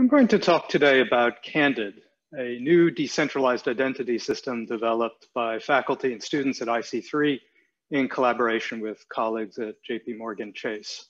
I'm going to talk today about CanDID, a new decentralized identity system developed by faculty and students at IC3 in collaboration with colleagues at JP Morgan Chase.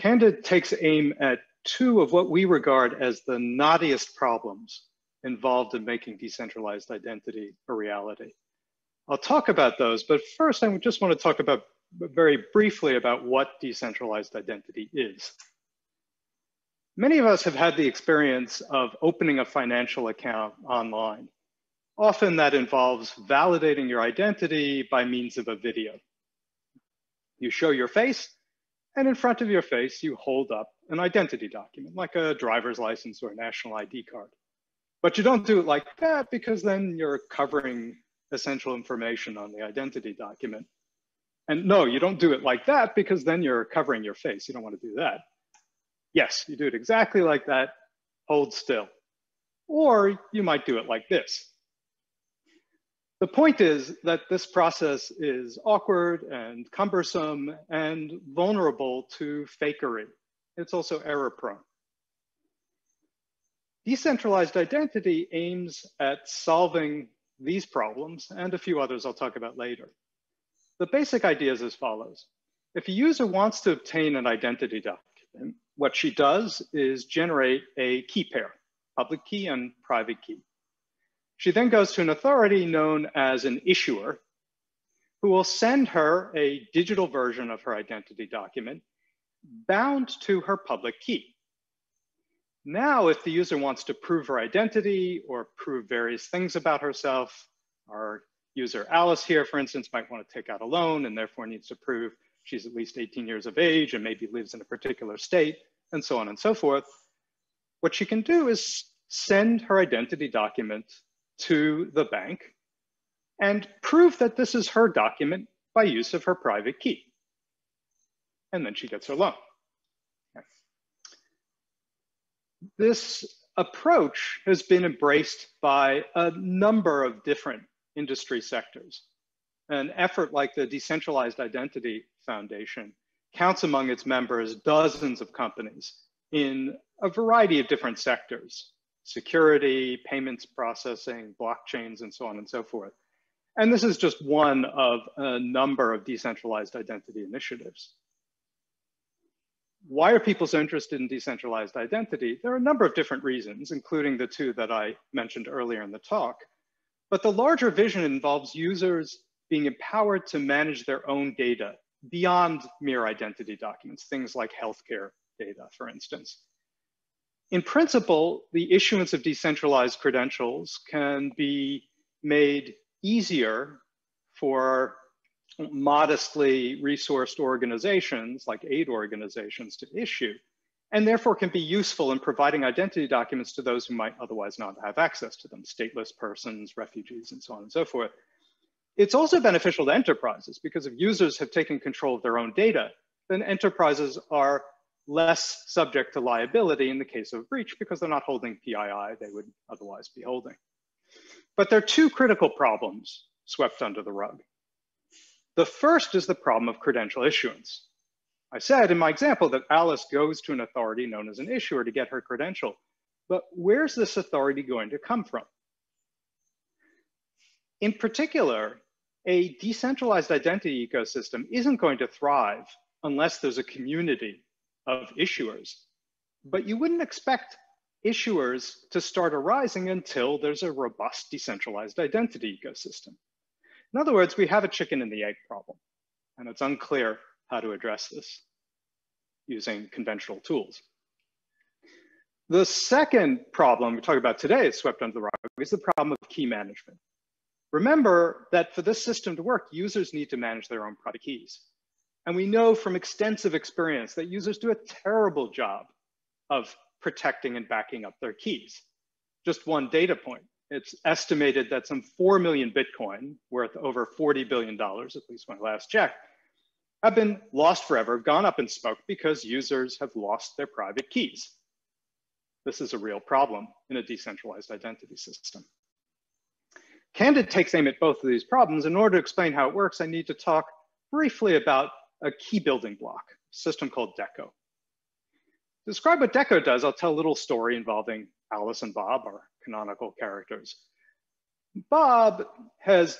CanDID takes aim at two of what we regard as the knottiest problems involved in making decentralized identity a reality. I'll talk about those, but first I just want to talk about very briefly about what decentralized identity is. Many of us have had the experience of opening a financial account online. Often that involves validating your identity by means of a video. You show your face, and in front of your face, you hold up an identity document, like a driver's license or a national ID card. But you don't do it like that because then you're covering essential information on the identity document. And no, you don't do it like that because then you're covering your face. You don't want to do that. Yes, you do it exactly like that, hold still. Or you might do it like this. The point is that this process is awkward and cumbersome and vulnerable to fakery. It's also error prone. Decentralized identity aims at solving these problems and a few others I'll talk about later. The basic idea is as follows. If a user wants to obtain an identity document, what she does is generate a key pair, public key and private key. She then goes to an authority known as an issuer who will send her a digital version of her identity document bound to her public key. Now, if the user wants to prove her identity or prove various things about herself, our user Alice here, for instance, might want to take out a loan and therefore needs to prove she's at least 18 years of age and maybe lives in a particular state, and so on and so forth. What she can do is send her identity document to the bank and prove that this is her document by use of her private key. And then she gets her loan. Okay. This approach has been embraced by a number of different industry sectors. An effort like the Decentralized Identity Foundation counts among its members dozens of companies in a variety of different sectors, security, payments processing, blockchains, and so on and so forth. And this is just one of a number of decentralized identity initiatives. Why are people so interested in decentralized identity? There are a number of different reasons, including the two that I mentioned earlier in the talk. But the larger vision involves users being empowered to manage their own data beyond mere identity documents, things like healthcare data, for instance. In principle, the issuance of decentralized credentials can be made easier for modestly resourced organizations like aid organizations to issue, and therefore can be useful in providing identity documents to those who might otherwise not have access to them, stateless persons, refugees, and so on and so forth. It's also beneficial to enterprises because if users have taken control of their own data, then enterprises are less subject to liability in the case of breach because they're not holding PII they would otherwise be holding. But there are two critical problems swept under the rug. The first is the problem of credential issuance. I said in my example that Alice goes to an authority known as an issuer to get her credential, but where's this authority going to come from? In particular, a decentralized identity ecosystem isn't going to thrive unless there's a community of issuers. But you wouldn't expect issuers to start arising until there's a robust decentralized identity ecosystem. In other words, we have a chicken and the egg problem, and it's unclear how to address this using conventional tools. The second problem we talk about today, is swept under the rug, is the problem of key management. Remember that for this system to work, users need to manage their own private keys. And we know from extensive experience that users do a terrible job of protecting and backing up their keys. Just one data point. It's estimated that some 4 million Bitcoin, worth over $40 billion, at least I last check, have been lost forever, gone up in smoke because users have lost their private keys. This is a real problem in a decentralized identity system. CanDID takes aim at both of these problems. In order to explain how it works, I need to talk briefly about a key building block, a system called DECO. To describe what DECO does, I'll tell a little story involving Alice and Bob, our canonical characters. Bob has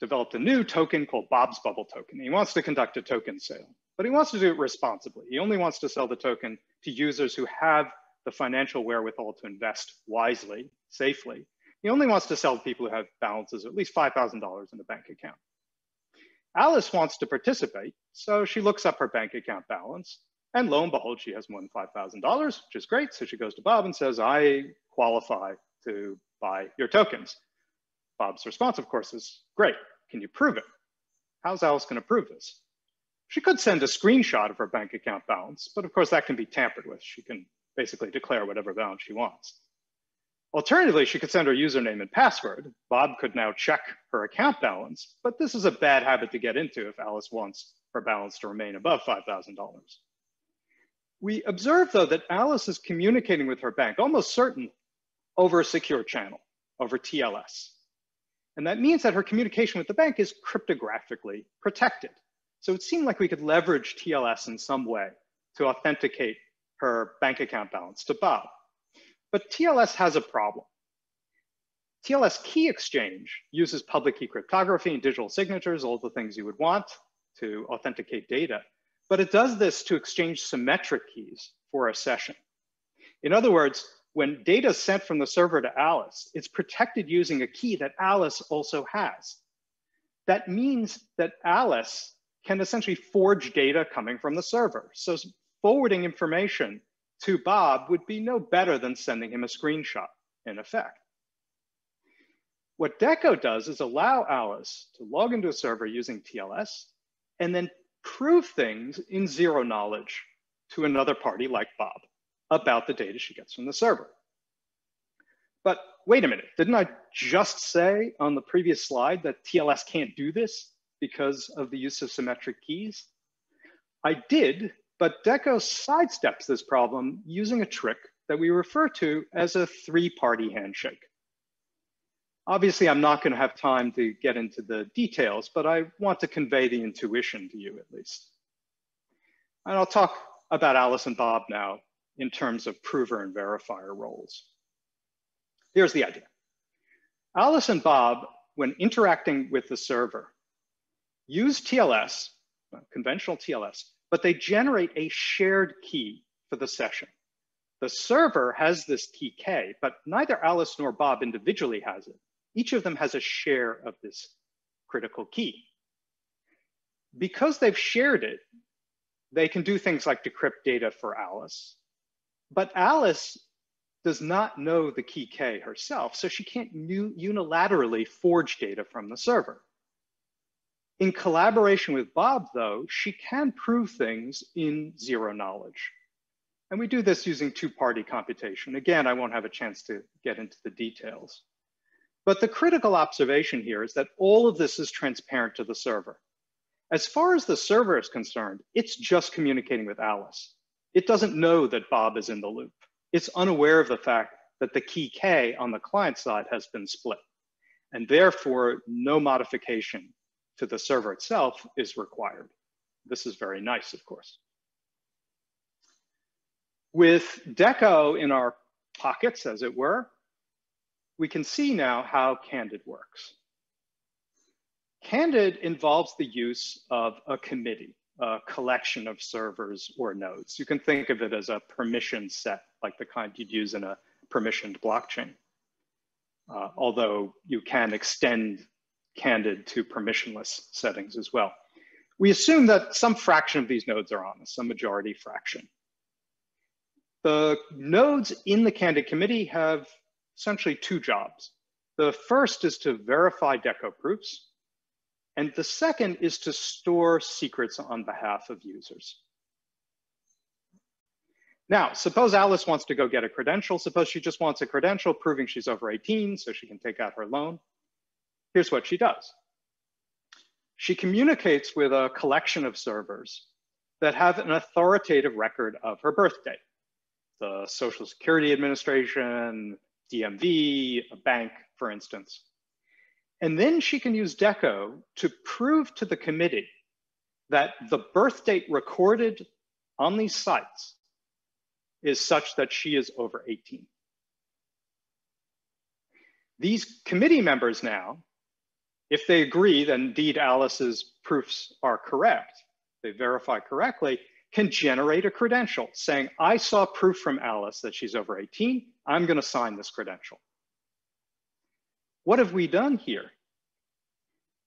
developed a new token called Bob's Bubble Token. He wants to conduct a token sale, but he wants to do it responsibly. He only wants to sell the token to users who have the financial wherewithal to invest wisely, safely. He only wants to sell to people who have balances of at least $5,000 in a bank account. Alice wants to participate, so she looks up her bank account balance, and lo and behold, she has more than $5,000, which is great. So she goes to Bob and says, I qualify to buy your tokens. Bob's response, of course, is, great, can you prove it? How's Alice gonna prove this? She could send a screenshot of her bank account balance, but of course that can be tampered with. She can basically declare whatever balance she wants. Alternatively, she could send her username and password. Bob could now check her account balance, but this is a bad habit to get into if Alice wants her balance to remain above $5,000. We observe though that Alice is communicating with her bank almost certain over a secure channel, over TLS. And that means that her communication with the bank is cryptographically protected. So it seemed like we could leverage TLS in some way to authenticate her bank account balance to Bob. But TLS has a problem. TLS key exchange uses public key cryptography and digital signatures, all the things you would want to authenticate data. But it does this to exchange symmetric keys for a session. In other words, when data is sent from the server to Alice, it's protected using a key that Alice also has. That means that Alice can essentially forge data coming from the server. So forwarding information to Bob would be no better than sending him a screenshot, in effect. What DECO does is allow Alice to log into a server using TLS and then prove things in zero knowledge to another party like Bob about the data she gets from the server. But wait a minute, didn't I just say on the previous slide that TLS can't do this because of the use of symmetric keys? I did, but DECO sidesteps this problem using a trick that we refer to as a three-party handshake. Obviously, I'm not going to have time to get into the details, but I want to convey the intuition to you at least. And I'll talk about Alice and Bob now in terms of prover and verifier roles. Here's the idea. Alice and Bob, when interacting with the server, use TLS, conventional TLS, but they generate a shared key for the session. The server has this key K, but neither Alice nor Bob individually has it. Each of them has a share of this critical key. Because they've shared it, they can do things like decrypt data for Alice. But Alice does not know the key K herself, so she can't unilaterally forge data from the server. In collaboration with Bob, though, she can prove things in zero knowledge. And we do this using two-party computation. Again, I won't have a chance to get into the details. But the critical observation here is that all of this is transparent to the server. As far as the server is concerned, it's just communicating with Alice. It doesn't know that Bob is in the loop. It's unaware of the fact that the key K on the client side has been split. And therefore, no modification to the server itself is required. This is very nice, of course. With DECO in our pockets, as it were, we can see now how CanDID works. CanDID involves the use of a committee, a collection of servers or nodes. You can think of it as a permission set, like the kind you'd use in a permissioned blockchain. Uh, although you can extend CanDID to permissionless settings as well. We assume that some fraction of these nodes are honest, some majority fraction. The nodes in the CanDID committee have essentially two jobs. The first is to verify DECO proofs, and the second is to store secrets on behalf of users. Now, suppose Alice wants to go get a credential. Suppose she just wants a credential proving she's over 18 so she can take out her loan. Here's what she does. She communicates with a collection of servers that have an authoritative record of her birth date. The Social Security Administration, DMV, a bank, for instance. And then she can use DECO to prove to the committee that the birth date recorded on these sites is such that she is over 18. These committee members now, if they agree that indeed Alice's proofs are correct, they verify correctly, can generate a credential saying, I saw proof from Alice that she's over 18, I'm gonna sign this credential. What have we done here?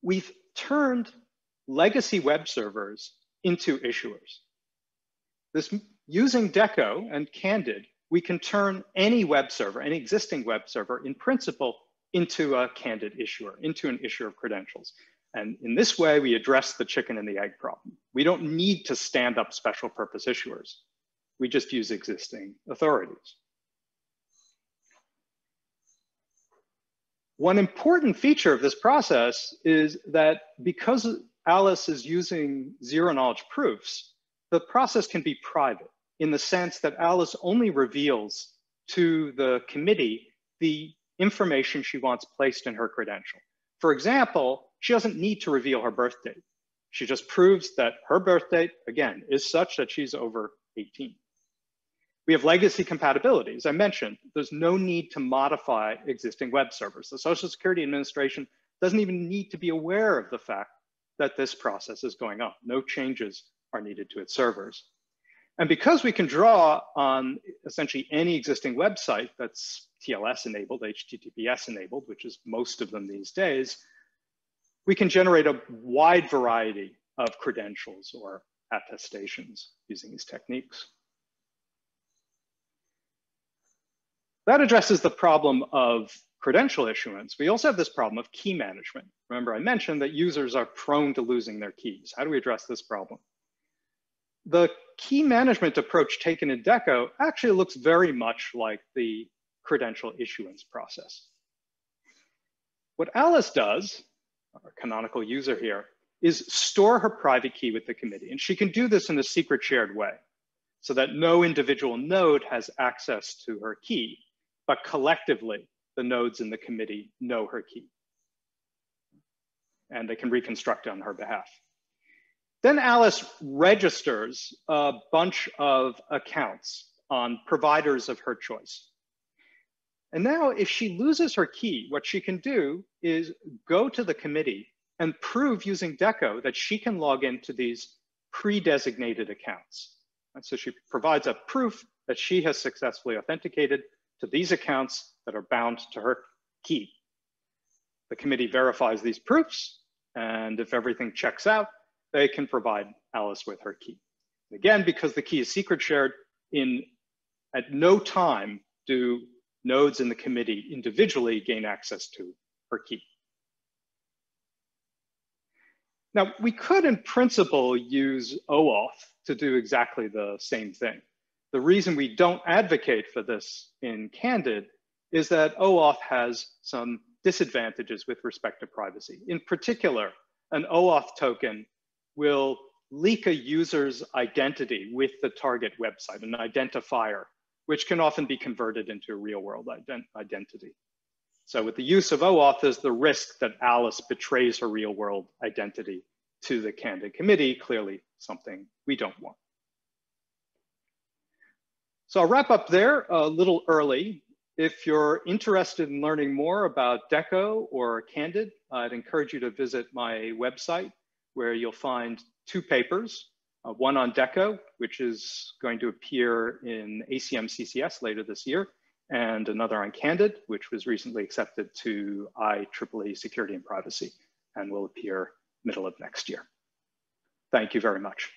We've turned legacy web servers into issuers. This, using DECO and CanDID, we can turn any web server, any existing web server in principle into a CanDID issuer, into an issuer of credentials. And in this way, we address the chicken and the egg problem. We don't need to stand up special purpose issuers. We just use existing authorities. One important feature of this process is that because Alice is using zero knowledge proofs, the process can be private in the sense that Alice only reveals to the committee the information she wants placed in her credential. For example, she doesn't need to reveal her birth date. She just proves that her birth date, again, is such that she's over 18. We have legacy compatibility. As I mentioned, there's no need to modify existing web servers. The Social Security Administration doesn't even need to be aware of the fact that this process is going on. No changes are needed to its servers. And because we can draw on essentially any existing website that's TLS enabled, HTTPS enabled, which is most of them these days, we can generate a wide variety of credentials or attestations using these techniques. That addresses the problem of credential issuance. We also have this problem of key management. Remember, I mentioned that users are prone to losing their keys. How do we address this problem? The key management approach taken in DECO actually looks very much like the credential issuance process. What Alice does, our canonical user here, is store her private key with the committee. And she can do this in a secret shared way so that no individual node has access to her key but collectively, the nodes in the committee know her key. And they can reconstruct it on her behalf. Then Alice registers a bunch of accounts on providers of her choice. And now if she loses her key, what she can do is go to the committee and prove using DECO that she can log into these pre-designated accounts. And so she provides a proof that she has successfully authenticated to these accounts that are bound to her key. The committee verifies these proofs, and if everything checks out, they can provide Alice with her key. Again, because the key is secret shared, in at no time do nodes in the committee individually gain access to her key. Now, we could in principle use OAuth to do exactly the same thing. The reason we don't advocate for this in CanDID is that OAuth has some disadvantages with respect to privacy. In particular, an OAuth token will leak a user's identity with the target website, an identifier, which can often be converted into a real world ident identity. So with the use of OAuth, there's the risk that Alice betrays her real world identity to the CanDID committee, clearly something we don't want. So I'll wrap up there a little early. If you're interested in learning more about DECO or CanDID, I'd encourage you to visit my website where you'll find two papers, uh, one on DECO, which is going to appear in ACM CCS later this year, and another on CanDID, which was recently accepted to IEEE Security and Privacy and will appear middle of next year. Thank you very much.